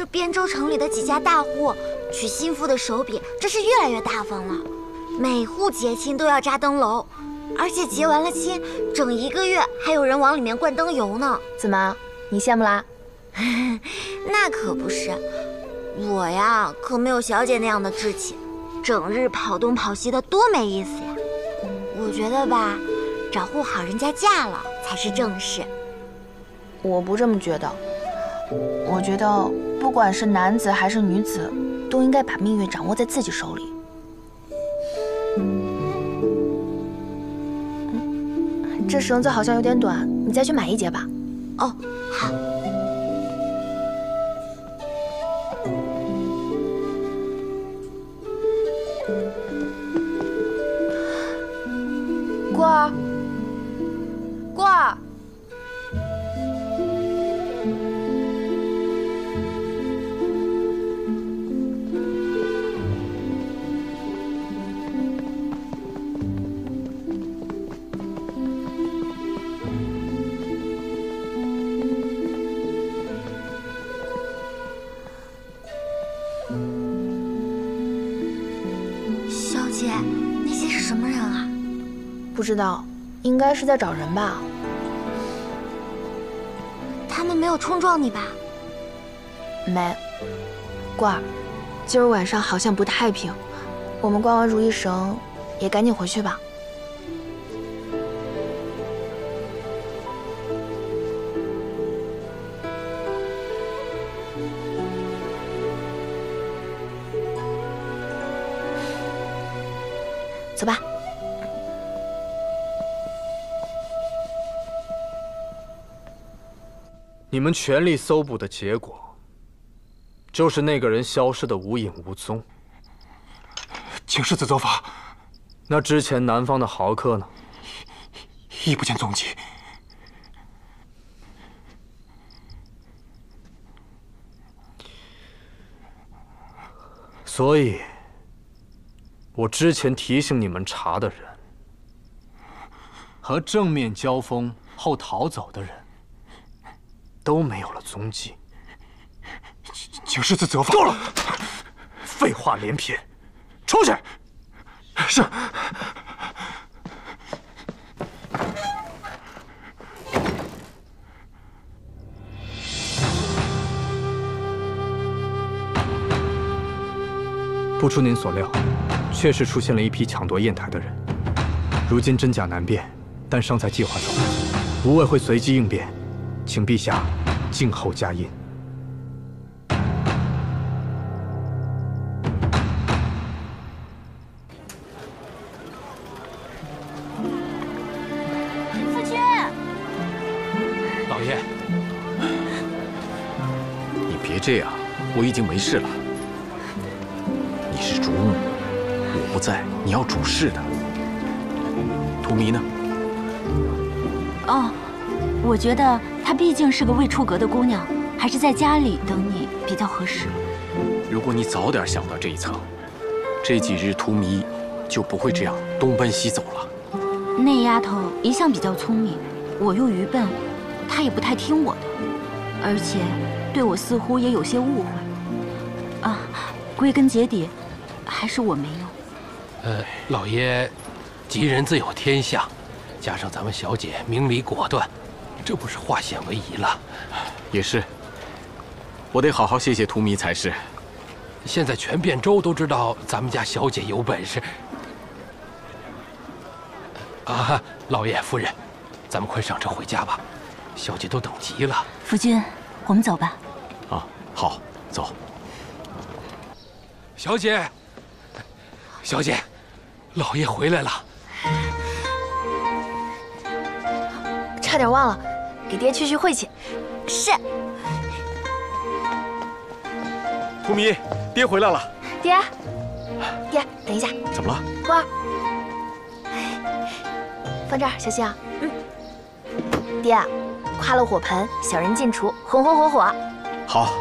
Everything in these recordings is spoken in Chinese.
这边州城里的几家大户娶新妇的手笔真是越来越大方了，每户结亲都要扎灯笼，而且结完了亲，整一个月还有人往里面灌灯油呢。怎么，你羡慕啦？那可不是，我呀可没有小姐那样的志气，整日跑东跑西的多没意思呀。我觉得吧，找户好人家嫁了才是正事。我不这么觉得，我觉得不管是男子还是女子，都应该把命运掌握在自己手里。这绳子好像有点短，你再去买一节吧。哦，好。过儿，过儿。不知道，应该是在找人吧。他们没有冲撞你吧？没。罐儿，今儿晚上好像不太平，我们逛完如意绳，也赶紧回去吧。你们全力搜捕的结果，就是那个人消失的无影无踪。请世子责罚。那之前南方的豪客呢？亦不见踪迹。所以，我之前提醒你们查的人，和正面交锋后逃走的人，都没有了踪迹。请世子责罚。够了！废话连篇，出去。是。不出您所料，确实出现了一批抢夺砚台的人。如今真假难辨，但尚在计划中，无畏会随机应变，请陛下静候佳音。夫君，老爷，你别这样，我已经没事了。你是主母，我不在，你要主事的。荼蘼呢？哦，我觉得她毕竟是个未出阁的姑娘，还是在家里等你比较合适。如果你早点想到这一层，这几日荼蘼就不会这样东奔西走了。那丫头一向比较聪明，我又愚笨，她也不太听我的，而且对我似乎也有些误会。啊，归根结底，还是我没用。呃，老爷，吉人自有天相，加上咱们小姐明理果断，这不是化险为夷了？也是，我得好好谢谢荼蘼才是。现在全汴州都知道咱们家小姐有本事。啊，老爷夫人，咱们快上车回家吧，小姐都等急了。夫君，我们走吧。啊，好，走。小姐，小姐，老爷回来了。差点忘了，给爹去去晦气。是。荼蘼，爹回来了。爹，爹，等一下。怎么了？花儿，放这儿，小心啊。嗯。爹，夸了火盆，小人进厨，红红火火。好。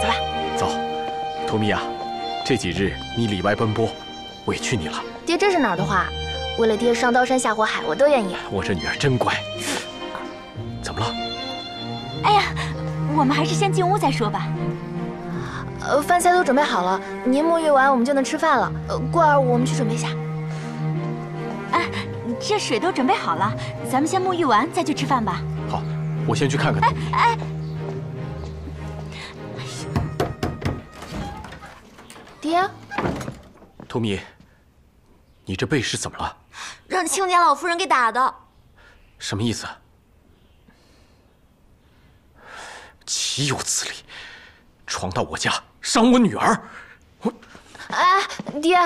走吧。走，荼蘼啊，这几日你里外奔波，委屈你了。爹，这是哪儿的话？为了爹上刀山下火海，我都愿意。我这女儿真乖。怎么了？哎呀，我们还是先进屋再说吧。呃，饭菜都准备好了，您沐浴完我们就能吃饭了。呃，过儿，我们去准备一下。哎，这水都准备好了，咱们先沐浴完再去吃饭吧。好，我先去看看。哎，爹，图米，你这背是怎么了？让亲家老夫人给打的。什么意思？岂有此理！闯到我家，伤我女儿！我……哎，爹，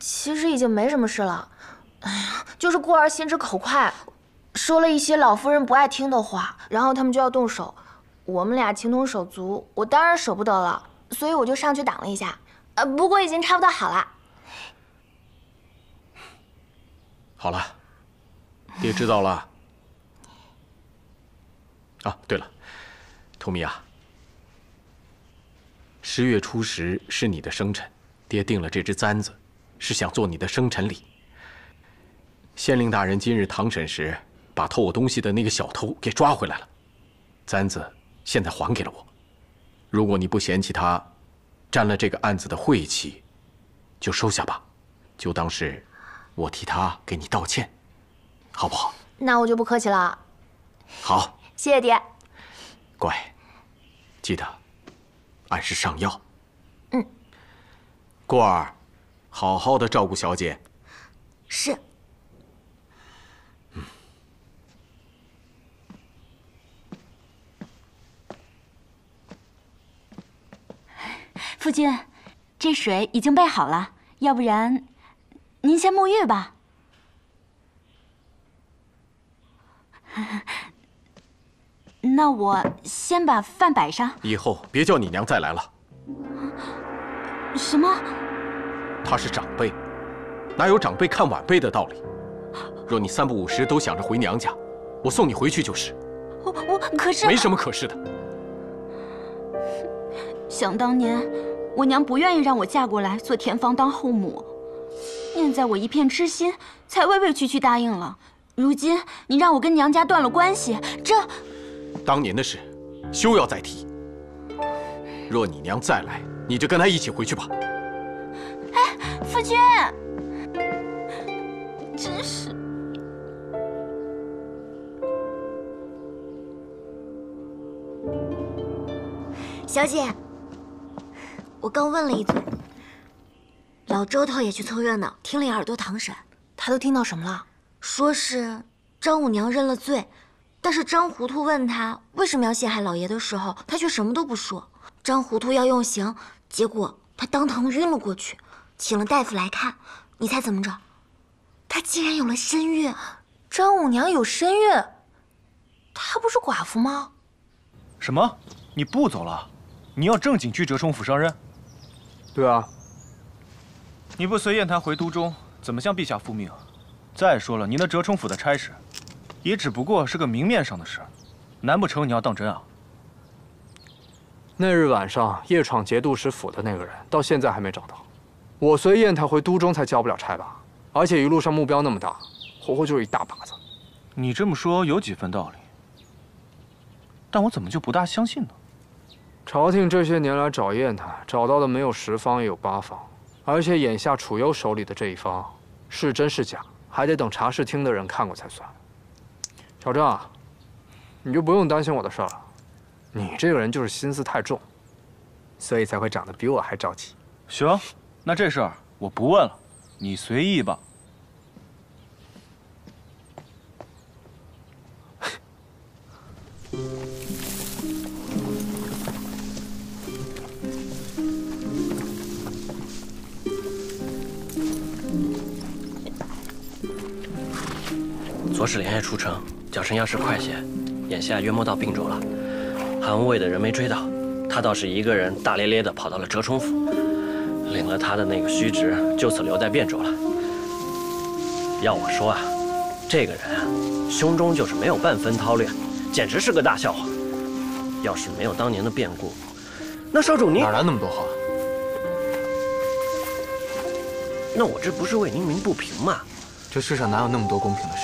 其实已经没什么事了。哎呀，就是过儿心直口快，说了一些老夫人不爱听的话，然后他们就要动手。我们俩情同手足，我当然舍不得了，所以我就上去挡了一下。呃，不过已经差不多好了。好了，爹知道了。啊，对了，图米啊，十月初十是你的生辰，爹定了这只簪子，是想做你的生辰礼。县令大人今日堂审时，把偷我东西的那个小偷给抓回来了，簪子现在还给了我。如果你不嫌弃他沾了这个案子的晦气，就收下吧，就当是我替他给你道歉，好不好？那我就不客气了。好。谢谢爹，乖，记得按时上药。嗯，过儿，好好的照顾小姐。是。嗯。夫君，这水已经备好了，要不然您先沐浴吧。那我先把饭摆上。以后别叫你娘再来了。什么？她是长辈，哪有长辈看晚辈的道理？若你三不五时都想着回娘家，我送你回去就是。我我可是没什么可是的。想当年，我娘不愿意让我嫁过来做田房当后母，念在我一片痴心，才委委屈屈答应了。如今你让我跟娘家断了关系，这……当年的事，休要再提。若你娘再来，你就跟她一起回去吧。哎，夫君，真是……小姐，我刚问了一嘴，老周头也去凑热闹，听了耳朵堂审。他都听到什么了？说是张五娘认了罪。但是张糊涂问他为什么要陷害老爷的时候，他却什么都不说。张糊涂要用刑，结果他当堂晕了过去，请了大夫来看，你猜怎么着？他竟然有了身孕！张五娘有身孕，她不是寡妇吗？什么？你不走了？你要正经去折冲府上任？对啊。你不随燕台回都中，怎么向陛下复命？再说了，你那折冲府的差事。也只不过是个明面上的事，难不成你要当真啊？那日晚上夜闯节度使府的那个人，到现在还没找到。我随燕太回都中才交不了差吧？而且一路上目标那么大，活活就是一大把子。你这么说有几分道理，但我怎么就不大相信呢？朝廷这些年来找燕台，找到的没有十方也有八方，而且眼下楚幽手里的这一方，是真是假，还得等查事厅的人看过才算。小郑，你就不用担心我的事了。你这个人就是心思太重，所以才会长得比我还着急。行，那这事儿我不问了，你随意吧。左使连夜出城。脚程要是快些，眼下约摸到并州了。韩无畏的人没追到，他倒是一个人大咧咧的跑到了折冲府，领了他的那个虚职，就此留在汴州了。要我说啊，这个人啊，胸中就是没有半分韬略，简直是个大笑话。要是没有当年的变故，那少主您哪来那么多话？那我这不是为您鸣不平吗？这世上哪有那么多公平的事？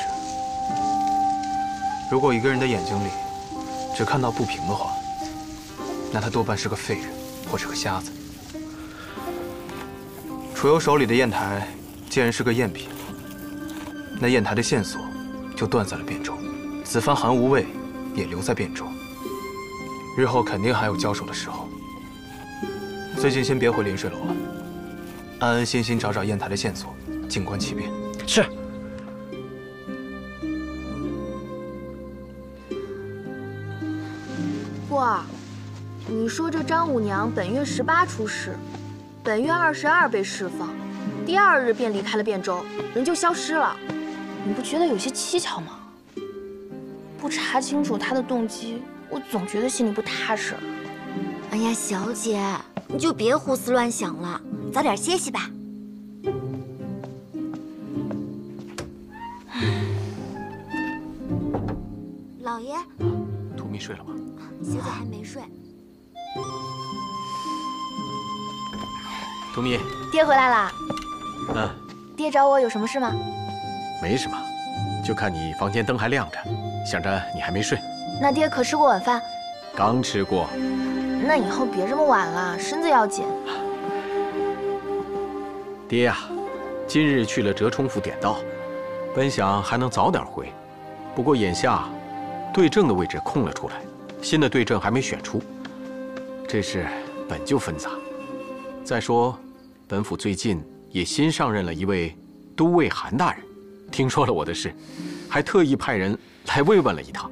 如果一个人的眼睛里只看到不平的话，那他多半是个废人或是个瞎子。楚游手里的砚台，既然是个赝品，那砚台的线索就断在了汴州，此番韩无畏也留在汴州，日后肯定还有交手的时候。最近先别回临水楼了，安安心心找找砚台的线索，静观其变。是。说这张五娘本月十八出事，本月二十二被释放，第二日便离开了汴州，人就消失了，你不觉得有些蹊跷吗？不查清楚她的动机，我总觉得心里不踏实。哎呀，小姐，你就别胡思乱想了，早点歇息吧。图密，爹回来了。嗯，爹找我有什么事吗？没什么，就看你房间灯还亮着，想着你还没睡。那爹可吃过晚饭？刚吃过。那以后别这么晚了，身子要紧。爹呀，今日去了折冲府点道，本想还能早点回，不过眼下对正的位置空了出来，新的对正还没选出，这事本就纷杂。再说，本府最近也新上任了一位都尉韩大人，听说了我的事，还特意派人来慰问了一趟，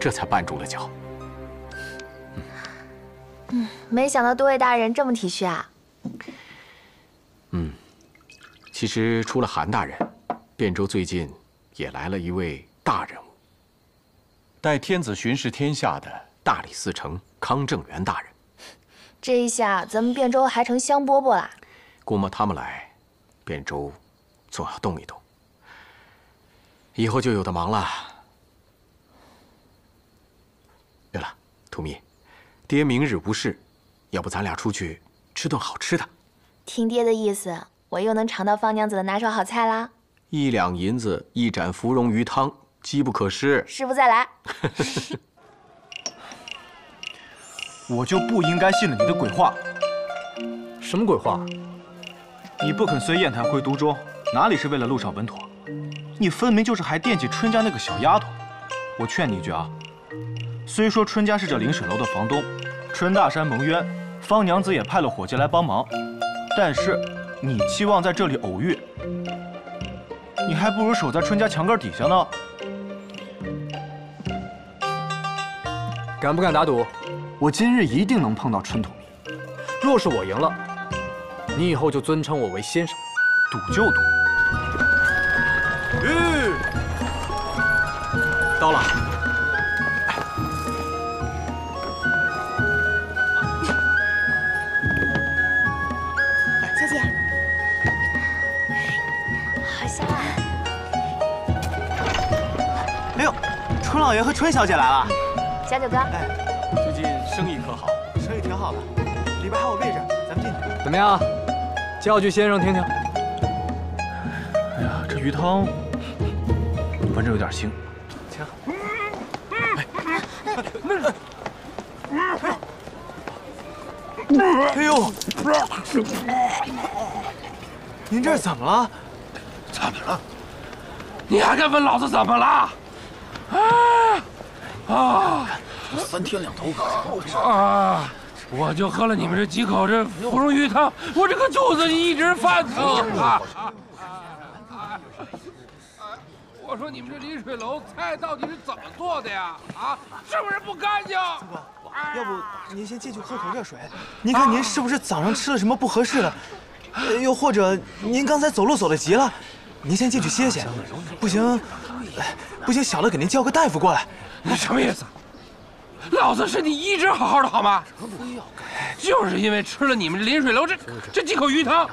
这才绊住了脚。嗯，没想到都尉大人这么体恤啊。嗯，其实除了韩大人，汴州最近也来了一位大人物，代天子巡视天下的大理寺丞康正元大人。这一下，咱们汴州还成香饽饽啦。估摸他们来，汴州总要动一动，以后就有的忙了。对了，图密。爹明日无事，要不咱俩出去吃顿好吃的？听爹的意思，我又能尝到方娘子的拿手好菜啦！一两银子一盏芙蓉鱼汤，机不可失。师傅再来。我就不应该信了你的鬼话。什么鬼话？你不肯随砚台回都中，哪里是为了路上稳妥？你分明就是还惦记春家那个小丫头。我劝你一句啊。虽说春家是这临水楼的房东，春大山蒙冤，方娘子也派了伙计来帮忙，但是你期望在这里偶遇，你还不如守在春家墙根底下呢。敢不敢打赌？我今日一定能碰到春土迷。若是我赢了，你以后就尊称我为先生。赌就赌。吁，到了。小姐，好香啊！哎呦春老爷和春小姐来了，小九哥，哎，最近生意可好？生意挺好的，里边还有位置，咱们进去。怎么样？叫句先生听听。哎呀，这鱼汤闻着有点腥。请。哎呦！您这是怎么了？怎么了？你还敢问老子怎么了？啊啊！三天两头可啊！我就喝了你们这几口这芙蓉鱼汤，我这个肚子一直犯疼啊！我说你们这临水楼菜到底是怎么做的呀？啊，是不是不干净？要不您先进去喝口热水？您看您是不是早上吃了什么不合适的？又或者您刚才走路走得急了？您先进去歇歇。不行。不行，小的给您叫个大夫过来。你什么意思？老子身体一直好好的，好吗？就是因为吃了你们临水楼这这几口鱼汤，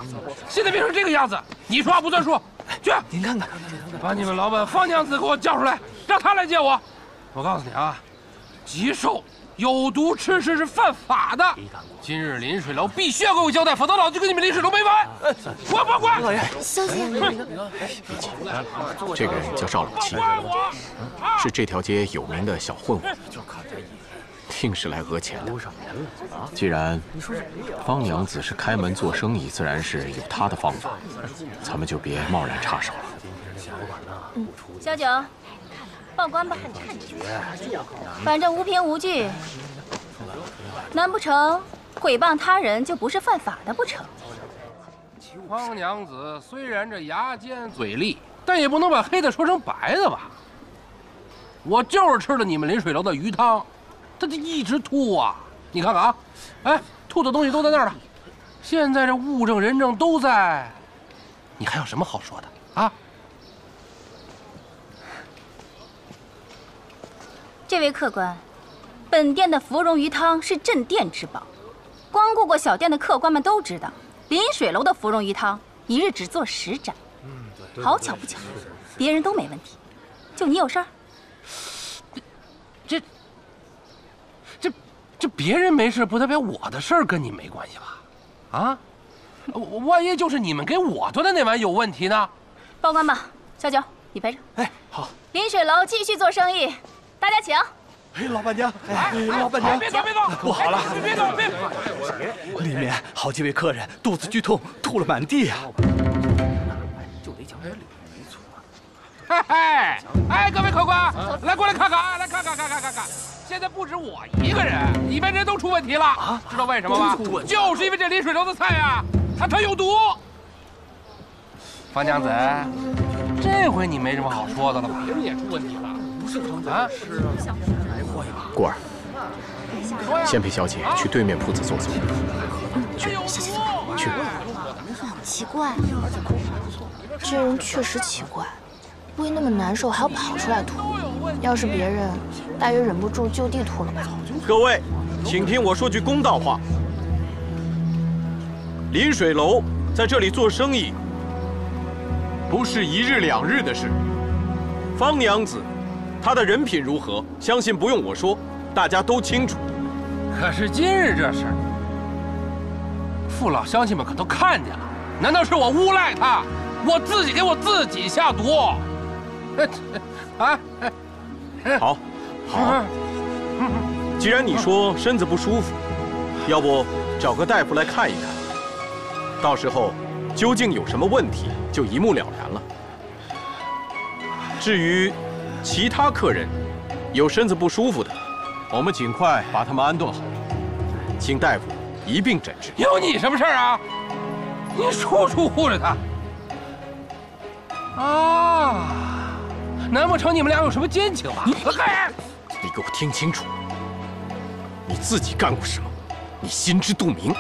现在变成这个样子。你说话不算数。去，您看看，把你们老板方娘子给我叫出来，让他来见我。我告诉你啊，极兽有毒吃食是犯法的。今日临水楼必须要给我交代，否则老子就跟你们临水楼没完！滚滚滚！老爷，小姐，这个人叫赵老七，是这条街有名的小混混。定是来讹钱的。既然方娘子是开门做生意，自然是有她的方法，咱们就别贸然插手了。小九，报官吧。反正无凭无据，难不成毁谤他人就不是犯法的不成？方娘子虽然这牙尖嘴利，但也不能把黑的说成白的吧？我就是吃了你们临水楼的鱼汤，他就一直吐啊！你看看啊，哎，吐的东西都在那儿呢。现在这物证人证都在，你还有什么好说的啊？这位客官，本店的芙蓉鱼汤是镇店之宝，光顾过小店的客官们都知道，临水楼的芙蓉鱼汤一日只做十盏。嗯好巧不巧，别人都没问题，就你有事儿。这这这别人没事，不代表我的事儿跟你没关系吧？啊，万一就是你们给我端的那碗有问题呢？报官吧，小九，你陪着。哎，好。临水楼继续做生意，大家请。哎，老板娘，哎，老板娘，别动，别动，不好了，别动，别。里面好几位客人肚子剧痛，吐了满地啊。就得讲理，没错。嘿嘿，哎，各位客官，来过来看看啊，来看看，看看，看看。现在不止我一个人，里面人都出问题了啊！知道为什么吗？就是因为这临水楼的菜啊，它它有毒。方娘子，这回你没什么好说的了吧？别人也出问题了，不是方子啊？是啊。顾儿，先陪小姐去对面铺子坐坐。去，小姐走，去。奇怪，这人确实奇怪，胃那么难受还要跑出来吐。要是别人，大约忍不住就地吐了吧。各位，请听我说句公道话。临水楼在这里做生意，不是一日两日的事。方娘子，她的人品如何，相信不用我说，大家都清楚。可是今日这事，父老乡亲们可都看见了。难道是我诬赖他，我自己给我自己下毒？啊！好，好。既然你说身子不舒服，要不找个大夫来看一看。到时候究竟有什么问题，就一目了然了。至于其他客人有身子不舒服的，我们尽快把他们安顿好，请大夫一并诊治。有你什么事儿啊？你处处护着他。啊，难不成你们俩有什么奸情吧？你你给我听清楚，你自己干过什么，你心知肚明。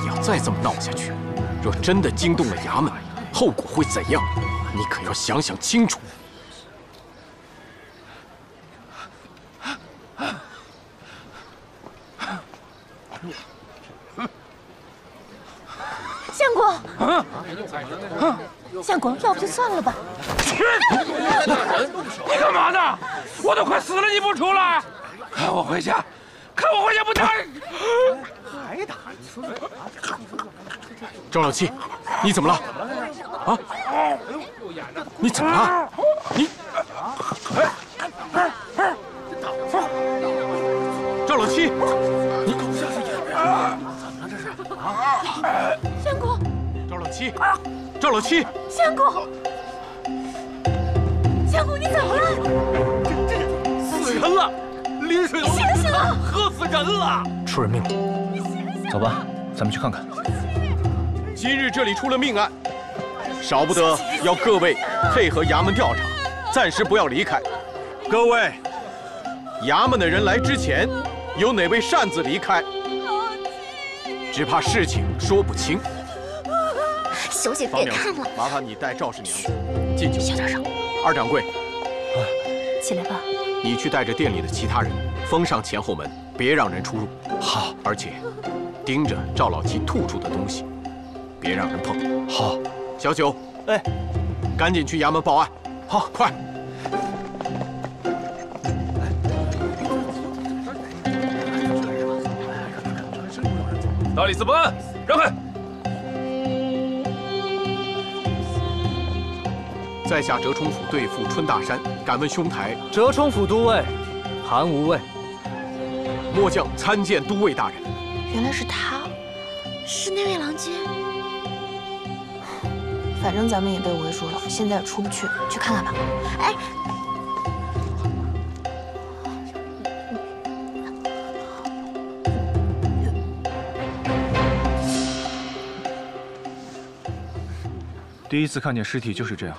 你要再这么闹下去，若真的惊动了衙门，后果会怎样？你可要想想清楚。相公，相公，要不就算了吧。去你干嘛呢？我都快死了，你不出来？看我回家，看我回家不打！还打？赵老七，你怎么了？啊？你怎么了？你？赵老七，你怎么了？这是？啊？相公。赵老七，赵老七。相公。相公，你怎么了？这这死人了！临水楼，醒醒啊！喝死人了！出人命了！走吧，咱们去看看。今日这里出了命案，少不得要各位配合衙门调查，暂时不要离开。各位，衙门的人来之前，有哪位擅自离开？只怕事情说不清。小姐别看了，麻烦你带赵氏娘子进去。小点声。二掌柜，起来吧。你去带着店里的其他人封上前后门，别让人出入。好，而且盯着赵老七吐出的东西，别让人碰。好，小九，哎，赶紧去衙门报案。好，快。大理寺报案，让开。在下折冲府对付春大山，敢问兄台？折冲府都尉韩无畏。末将参见都尉大人。原来是他，是那位郎君。反正咱们也被围住了，现在也出不去，去看看吧。哎，第一次看见尸体就是这样，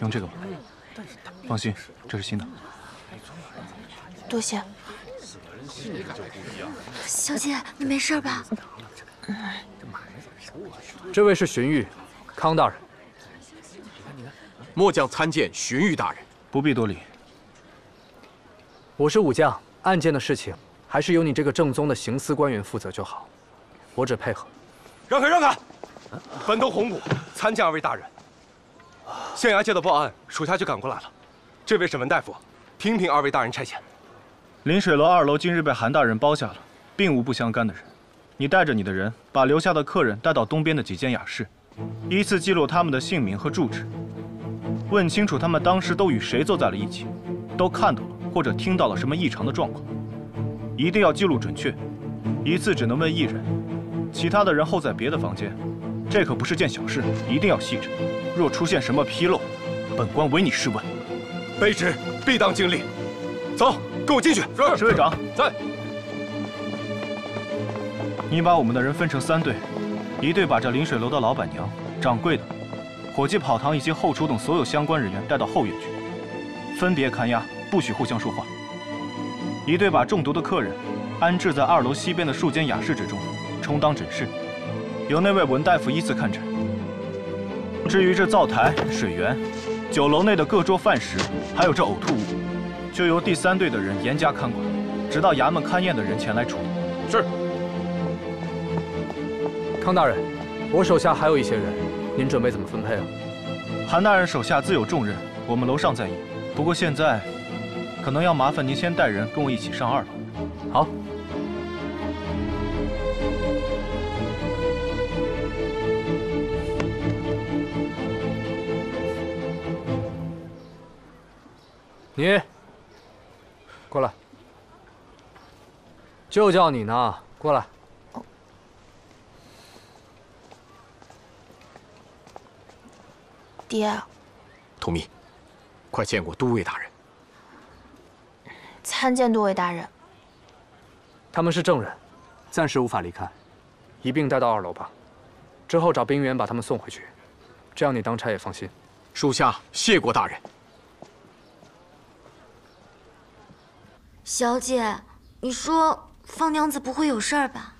用这个吧。放心，这是新的。多谢。小姐，你没事吧？这位是荀彧，康大人。末将参见荀彧大人。不必多礼。我是武将，案件的事情还是由你这个正宗的刑司官员负责就好，我只配合。让开，让开！本都红谷参见二位大人。县衙接到报案，属下就赶过来了。这位是文大夫，听凭二位大人差遣。临水楼二楼今日被韩大人包下了，并无不相干的人。你带着你的人，把留下的客人带到东边的几间雅室，依次记录他们的姓名和住址，问清楚他们当时都与谁坐在了一起，都看到了或者听到了什么异常的状况，一定要记录准确，一次只能问一人，其他的人候在别的房间。这可不是件小事，一定要细致。若出现什么纰漏，本官唯你是问。卑职必当尽力。走，跟我进去。是，侍卫长在。你把我们的人分成三队，一队把这临水楼的老板娘、掌柜的、伙计、跑堂以及后厨等所有相关人员带到后院去，分别看押，不许互相说话。一队把中毒的客人安置在二楼西边的数间雅室之中，充当诊室。由那位文大夫依次看诊。至于这灶台、水源、酒楼内的各桌饭食，还有这呕吐物，就由第三队的人严加看管，直到衙门勘验的人前来处理。是。康大人，我手下还有一些人，您准备怎么分配啊？韩大人手下自有重任，我们楼上再议。不过现在，可能要麻烦您先带人跟我一起上二楼。好。你过来，就叫你呢，过来。爹，图密，快见过都尉大人。参见都尉大人。他们是证人，暂时无法离开，一并带到二楼吧。之后找兵员把他们送回去，这样你当差也放心。属下谢过大人。小姐，你说方娘子不会有事儿吧？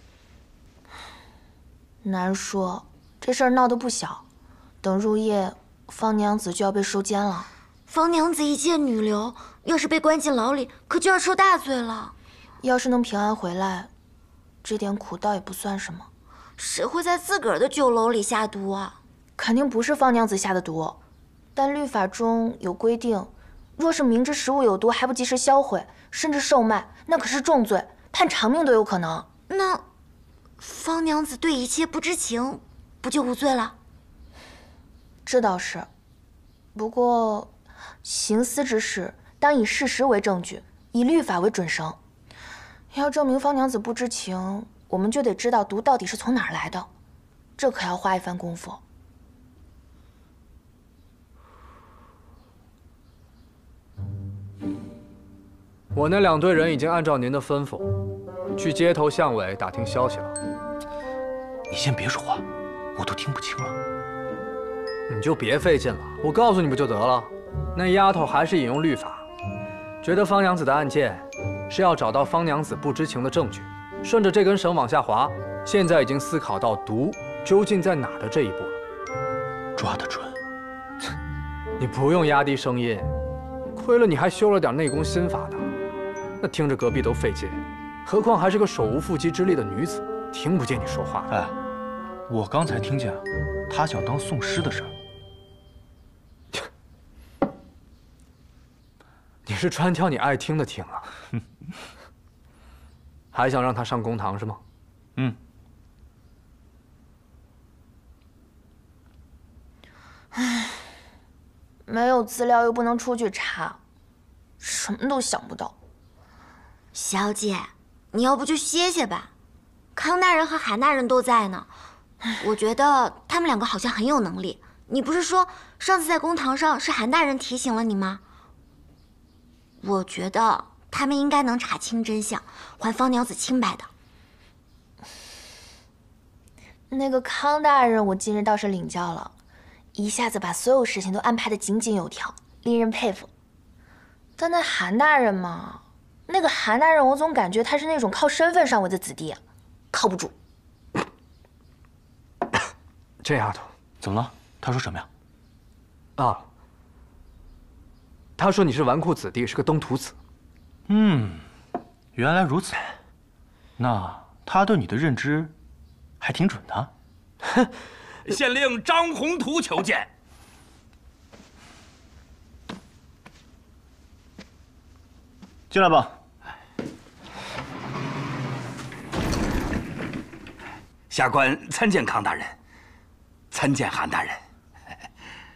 难说，这事儿闹得不小。等入夜，方娘子就要被收监了。方娘子一介女流，要是被关进牢里，可就要受大罪了。要是能平安回来，这点苦倒也不算什么。谁会在自个儿的酒楼里下毒啊？肯定不是方娘子下的毒，但律法中有规定，若是明知食物有毒还不及时销毁。甚至售卖，那可是重罪，判长命都有可能。那方娘子对一切不知情，不就无罪了？这倒是。不过，行私之事当以事实为证据，以律法为准绳。要证明方娘子不知情，我们就得知道毒到底是从哪儿来的，这可要花一番功夫。我那两队人已经按照您的吩咐，去街头巷尾打听消息了。你先别说话，我都听不清了。你就别费劲了，我告诉你不就得了？那丫头还是引用律法，觉得方娘子的案件是要找到方娘子不知情的证据，顺着这根绳往下滑。现在已经思考到毒究竟在哪儿的这一步了。抓得准。你不用压低声音，亏了你还修了点内功心法呢。那听着隔壁都费劲，何况还是个手无缚鸡之力的女子，听不见你说话。哎，我刚才听见，她想当讼师的事儿。你是专挑你爱听的听啊？还想让她上公堂是吗？嗯。唉，没有资料又不能出去查，什么都想不到。小姐，你要不就歇歇吧。康大人和韩大人都在呢，我觉得他们两个好像很有能力。你不是说上次在公堂上是韩大人提醒了你吗？我觉得他们应该能查清真相，还方娘子清白的。那个康大人，我今日倒是领教了，一下子把所有事情都安排的井井有条，令人佩服。但那韩大人嘛，那个韩大人，我总感觉他是那种靠身份上位的子弟，靠不住。这丫头怎么了？她说什么呀？啊，他说你是纨绔子弟，是个东土子。嗯，原来如此。那他对你的认知还挺准的。哼，县令张宏图求见。进来吧。下官参见康大人，参见韩大人。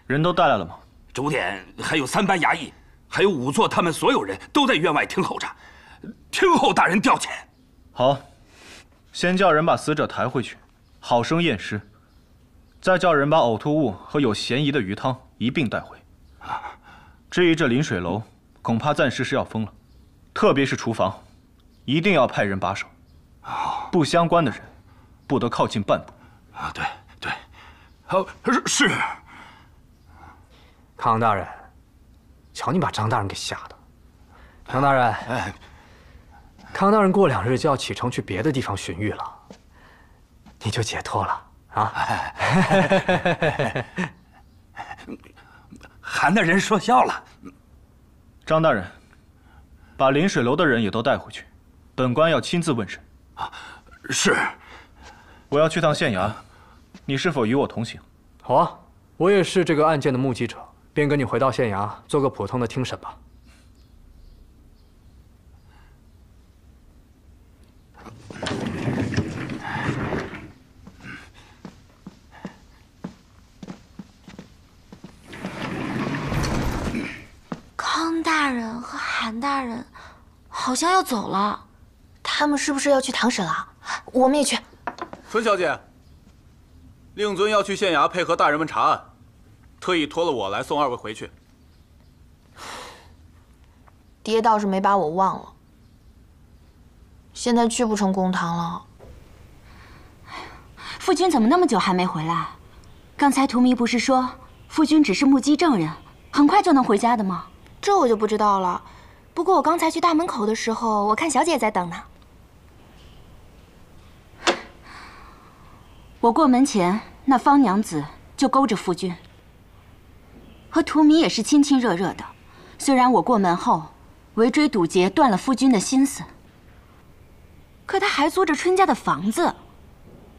人都带来了吗？主典还有三班衙役，还有仵作，他们所有人都在院外听候着，听候大人调遣。好，先叫人把死者抬回去，好生验尸，再叫人把呕吐物和有嫌疑的鱼汤一并带回。至于这临水楼，恐怕暂时是要封了，特别是厨房，一定要派人把守，不相关的人不得靠近半步。啊，对对，好是。康大人，瞧你把张大人给吓的。康大人，康大人过两日就要启程去别的地方巡阅了，你就解脱了啊！韩大人说笑了。张大人，把临水楼的人也都带回去，本官要亲自问审。啊，是。我要去趟县衙，你是否与我同行？好啊，我也是这个案件的目击者。便跟你回到县衙做个普通的听审吧。康大人和韩大人好像要走了，他们是不是要去堂审了？我们也去。春小姐，令尊要去县衙配合大人们查案。特意托了我来送二位回去。爹倒是没把我忘了。现在去不成公堂了。夫君怎么那么久还没回来？刚才荼蘼不是说夫君只是目击证人，很快就能回家的吗？这我就不知道了。不过我刚才去大门口的时候，我看小姐在等呢。我过门前，那方娘子就勾着夫君。和荼蘼也是亲亲热热的，虽然我过门后围追堵截，断了夫君的心思，可他还租着春家的房子，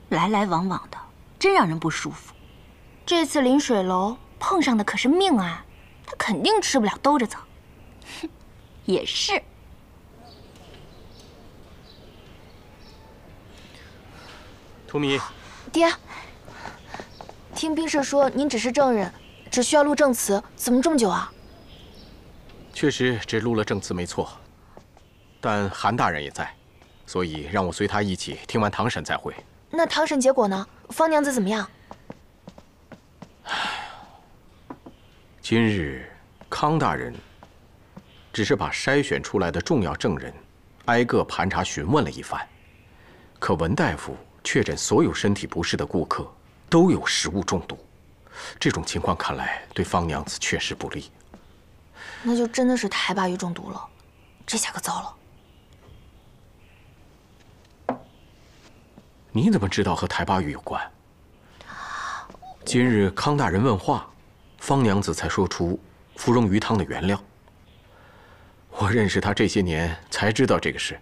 来来往往的，真让人不舒服。这次临水楼碰上的可是命案，他肯定吃不了兜着走。哼，也是。荼蘼，爹，听兵士说您只是证人。只需要录证词，怎么这么久啊？确实只录了证词，没错。但韩大人也在，所以让我随他一起听完堂审再回。那堂审结果呢？方娘子怎么样？今日康大人只是把筛选出来的重要证人挨个盘查询问了一番，可文大夫确诊所有身体不适的顾客都有食物中毒。这种情况看来对方娘子确实不利，那就真的是台巴鱼中毒了，这下可糟了。你怎么知道和台巴鱼有关？今日康大人问话，方娘子才说出芙蓉鱼汤的原料。我认识他这些年，才知道这个事。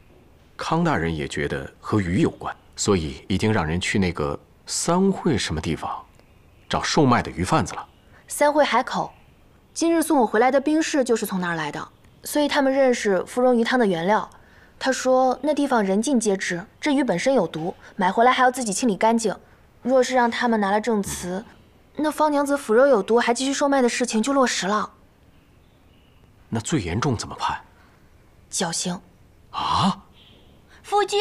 康大人也觉得和鱼有关，所以已经让人去那个三会什么地方。找售卖的鱼贩子了。三会海口，今日送我回来的兵士就是从那儿来的，所以他们认识芙蓉鱼汤的原料。他说那地方人尽皆知，这鱼本身有毒，买回来还要自己清理干净。若是让他们拿了证词，那方娘子腐肉有毒还继续售卖的事情就落实了。那最严重怎么判？绞刑。啊！夫夫君，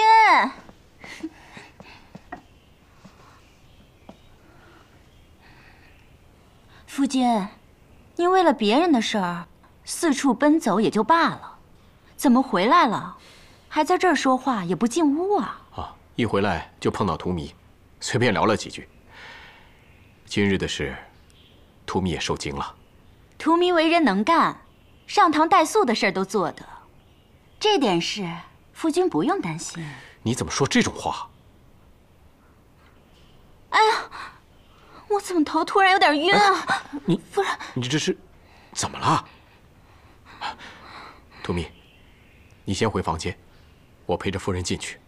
夫君，您为了别人的事儿四处奔走也就罢了，怎么回来了，还在这儿说话也不进屋啊？啊，一回来就碰到荼蘼，随便聊了几句。今日的事，荼蘼也受惊了。荼蘼为人能干，上堂带宿的事儿都做得，这点事夫君不用担心。你怎么说这种话？哎呀，我怎么头突然有点晕啊？你夫人，你这是怎么了？荼蘼，你先回房间，我陪着夫人进去。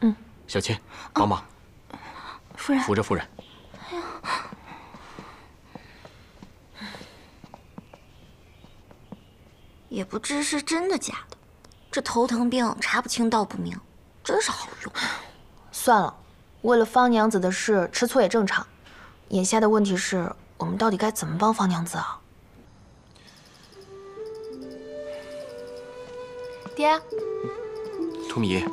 嗯，小千，帮忙，夫人扶着夫人。也不知是真的假的，这头疼病查不清道不明，真是好用。算了，为了方娘子的事吃醋也正常。眼下的问题是我们到底该怎么帮方娘子啊？爹，荼蘼，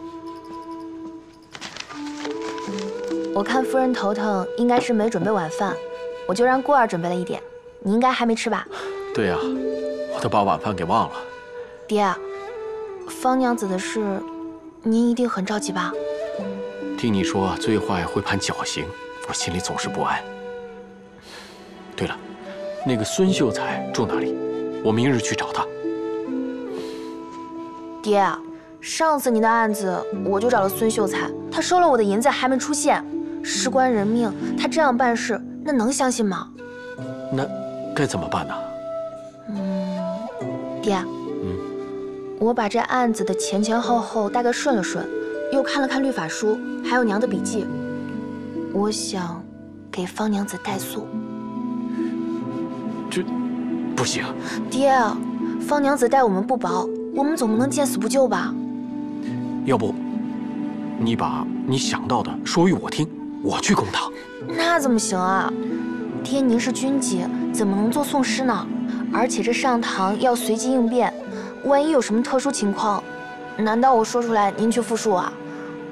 我看夫人头疼，应该是没准备晚饭，我就让过儿准备了一点。你应该还没吃吧？对呀、我都把晚饭给忘了。爹，方娘子的事，您一定很着急吧？听你说最坏会判绞刑，我心里总是不安。对了，那个孙秀才住哪里？我明日去找他。爹，上次您的案子我就找了孙秀才，他收了我的银子还没出现，事关人命，他这样办事，那能相信吗？那该怎么办呢？嗯爹，嗯我把这案子的前前后后大概顺了顺，又看了看律法书，还有娘的笔记，我想给方娘子带素。这不行，爹，方娘子待我们不薄，我们总不能见死不救吧？要不你把你想到的说与我听，我去公堂。那怎么行啊？爹，您是军机，怎么能做讼师呢？而且这上堂要随机应变，万一有什么特殊情况，难道我说出来您去复述啊？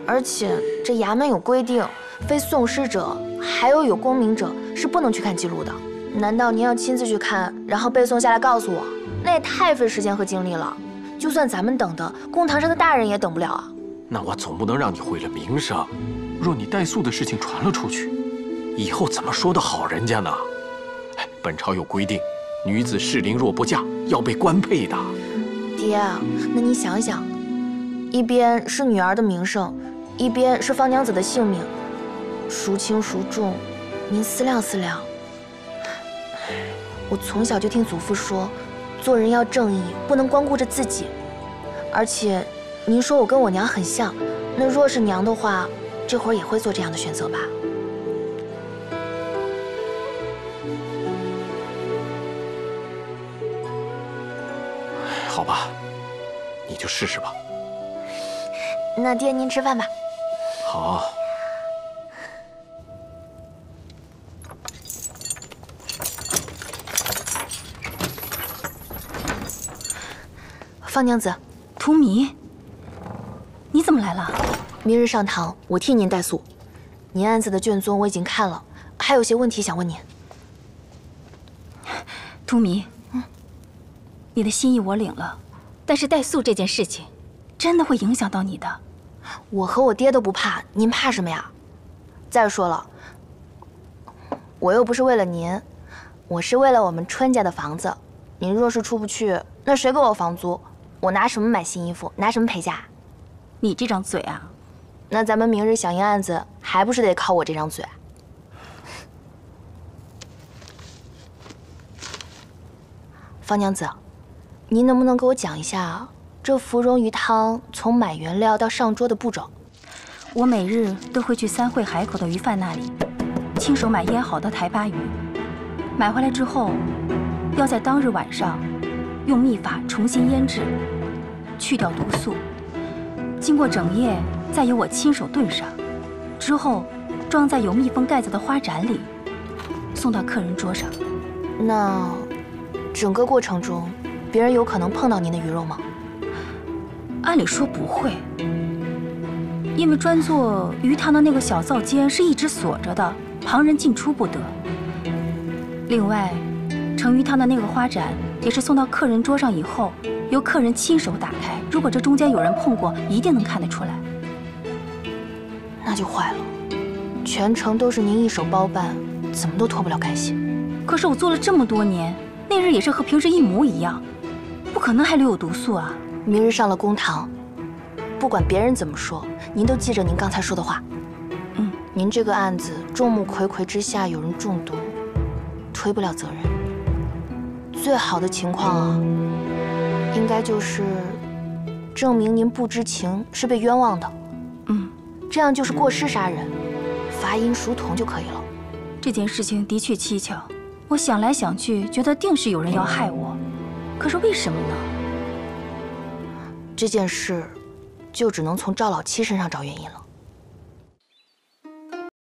而且这衙门有规定，非讼师者，还有有功名者是不能去看记录的。难道您要亲自去看，然后背诵下来告诉我？那也太费时间和精力了。就算咱们等的，公堂上的大人也等不了啊。那我总不能让你毁了名声。若你带素的事情传了出去，以后怎么说的好人家呢？哎，本朝有规定，女子适龄若不嫁，要被官配的。爹啊，那你想想，一边是女儿的名声，一边是方娘子的性命，孰轻孰重？您思量思量。我从小就听祖父说，做人要正义，不能光顾着自己。而且，您说我跟我娘很像，那若是娘的话，这会儿也会做这样的选择吧？好吧，你就试试吧。那爹您吃饭吧。好。方娘子，荼蘼，你怎么来了？明日上堂，我替您代诉。您案子的卷宗我已经看了，还有些问题想问您。荼蘼，嗯，你的心意我领了，但是代诉这件事情，真的会影响到你的。我和我爹都不怕，您怕什么呀？再说了，我又不是为了您，我是为了我们春家的房子。您若是出不去，那谁给我房租？我拿什么买新衣服？拿什么陪嫁？你这张嘴啊！那咱们明日响应案子，还不是得靠我这张嘴？方娘子，您能不能给我讲一下这芙蓉鱼汤从买原料到上桌的步骤？我每日都会去三汇海口的鱼贩那里，亲手买腌好的台巴鱼。买回来之后，要在当日晚上用秘法重新腌制，去掉毒素。经过整夜，再由我亲手炖上，之后装在有密封盖子的花盏里，送到客人桌上。那整个过程中，别人有可能碰到您的鱼肉吗？按理说不会，因为专做鱼塘的那个小灶间是一直锁着的，旁人进出不得。另外，盛鱼汤的那个花盏也是送到客人桌上以后，由客人亲手打开。如果这中间有人碰过，一定能看得出来。那就坏了，全程都是您一手包办，怎么都脱不了干系。可是我做了这么多年，那日也是和平时一模一样，不可能还留有毒素啊！明日上了公堂，不管别人怎么说，您都记着您刚才说的话。嗯，您这个案子众目睽睽之下有人中毒，推不了责任。最好的情况啊，应该就是证明您不知情是被冤枉的。嗯。这样就是过失杀人，罚银赎铜就可以了。这件事情的确蹊跷，我想来想去，觉得定是有人要害我。可是为什么呢？这件事，就只能从赵老七身上找原因了。